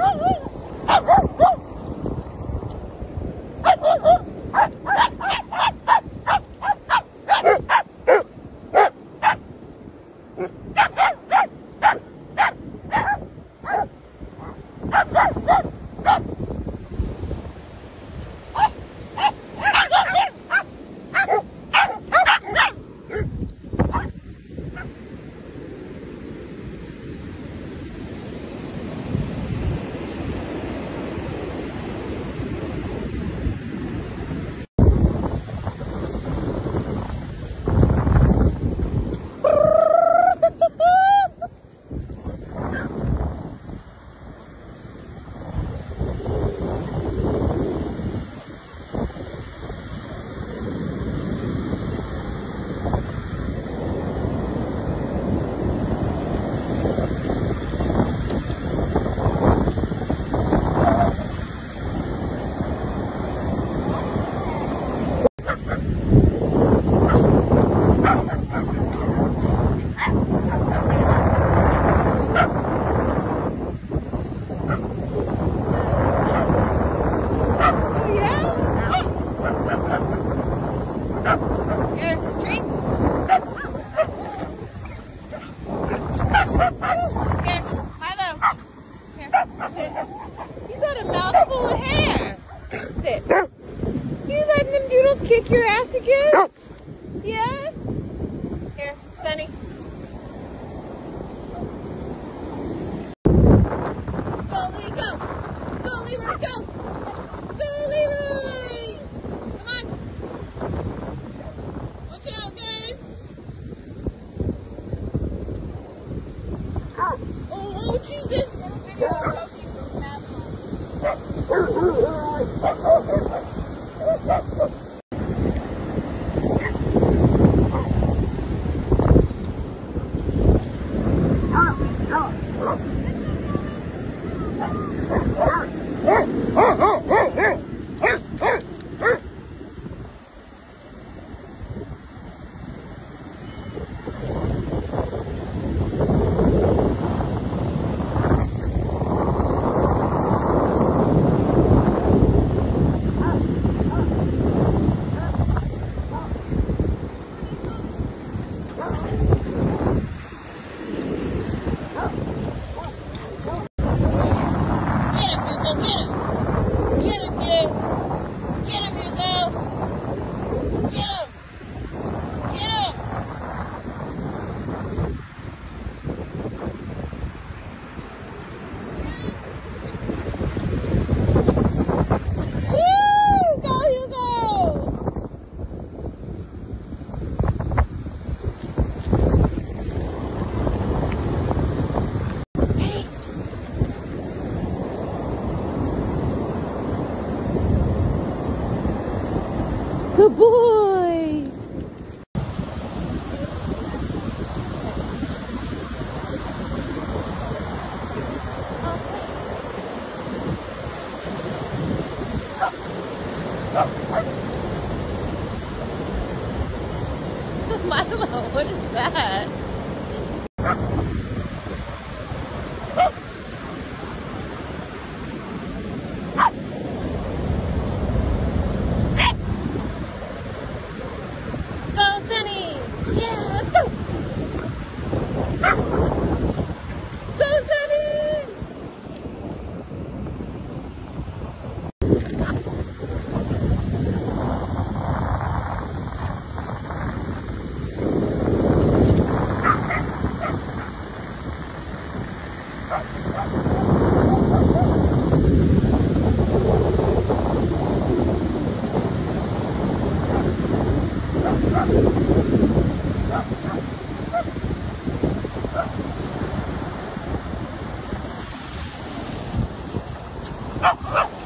oh, oh. kick your ass again? Yes? Here, Sunny. Go, Lee, go! Go, Leroy, go! Go, Leroy! Come on! Watch out, guys! Oh, oh Jesus! Oh, Good boy. Milo, what is that? Oh, oh, oh.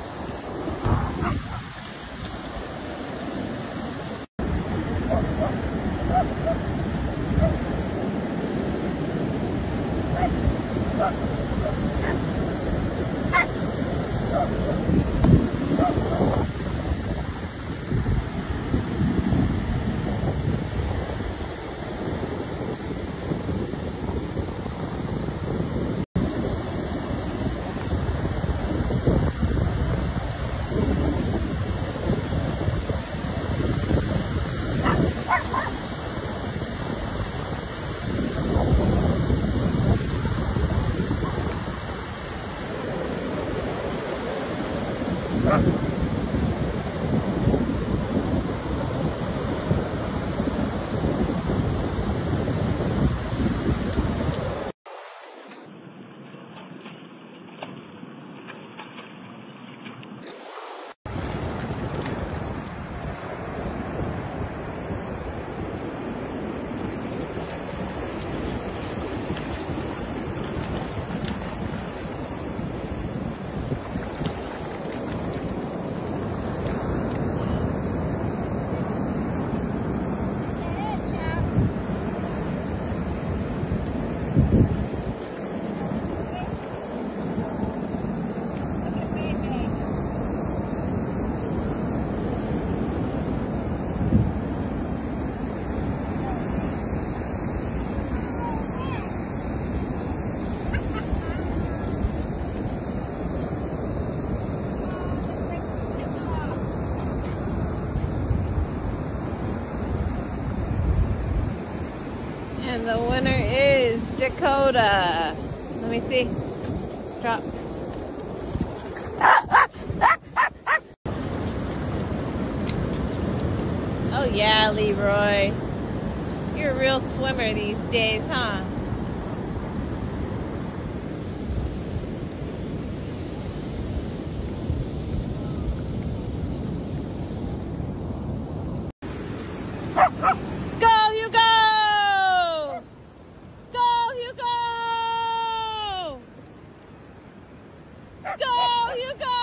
And the winner is Dakota. Let me see. Drop. Oh yeah, Leroy. You're a real swimmer these days, huh? Go, Hugo! Go, Hugo! Go, Hugo!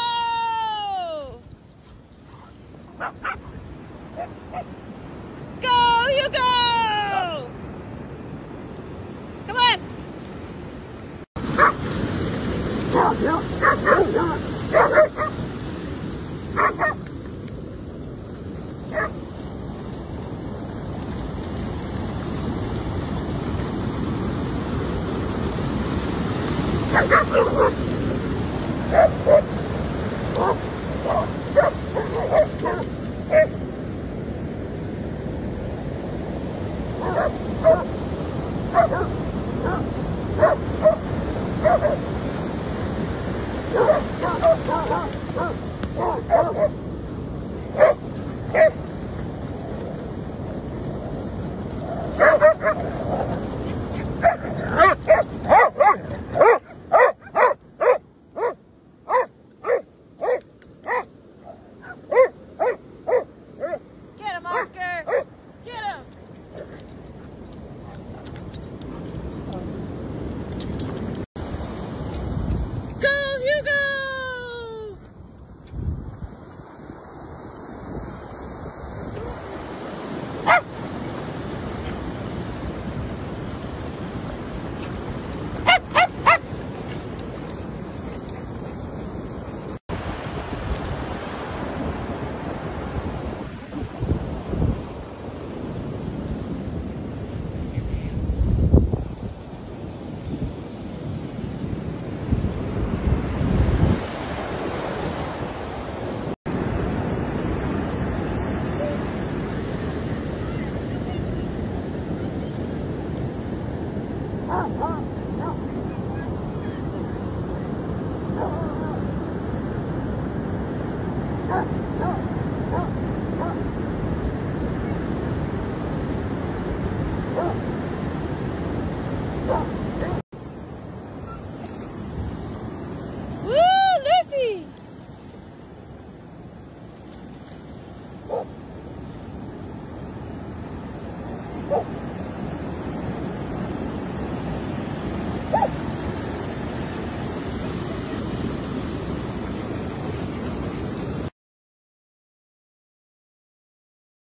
Go, Hugo! Come on! Hey! Okay.